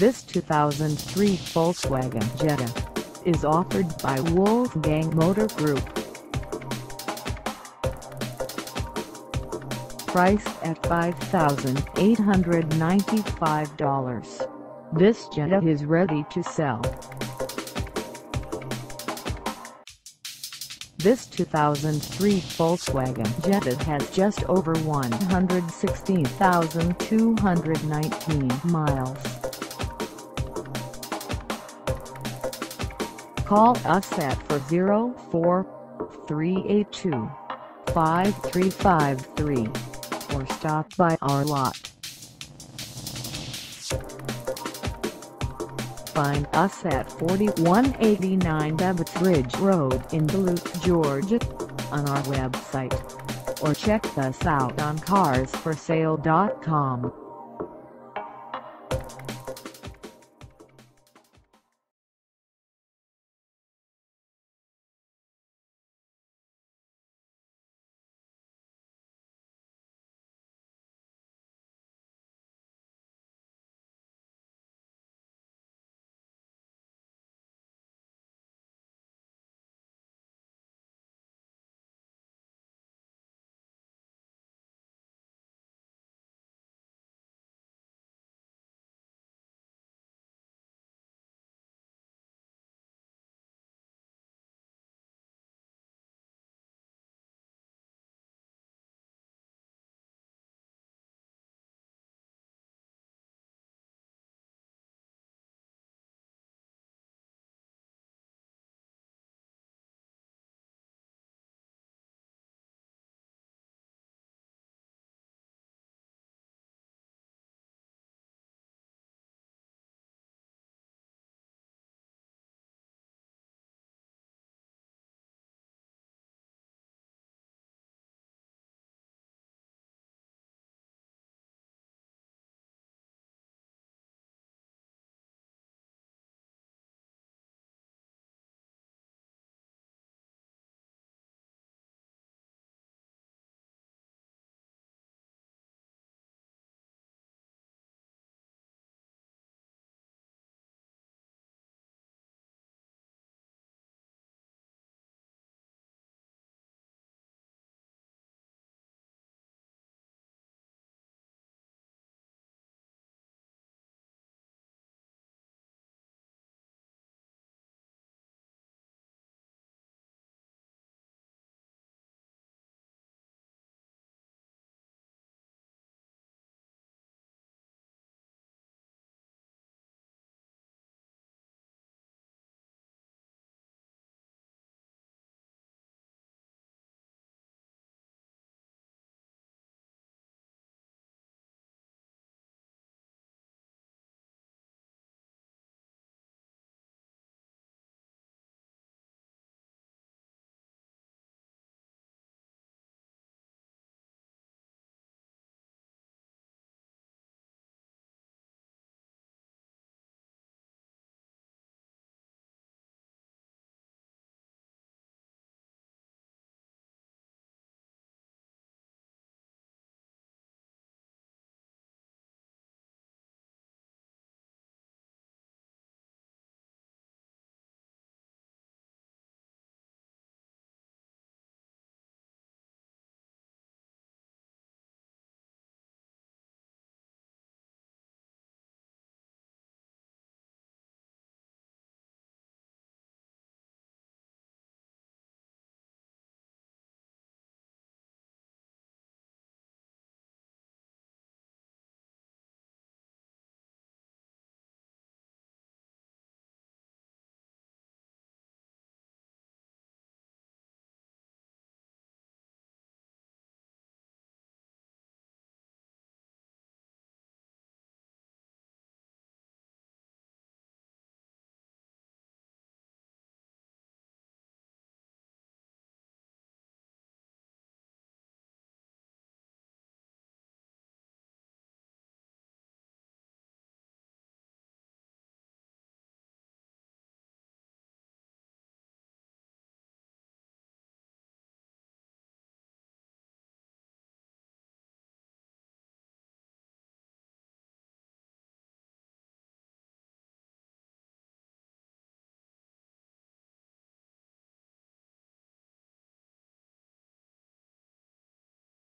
This 2003 Volkswagen Jetta is offered by Wolfgang Motor Group. Priced at $5,895, this Jetta is ready to sell. This 2003 Volkswagen Jetta has just over 116,219 miles. Call us at 404-382-5353 or stop by our lot. Find us at 4189 Abbotts Bridge Road in Duluth, Georgia on our website or check us out on carsforsale.com.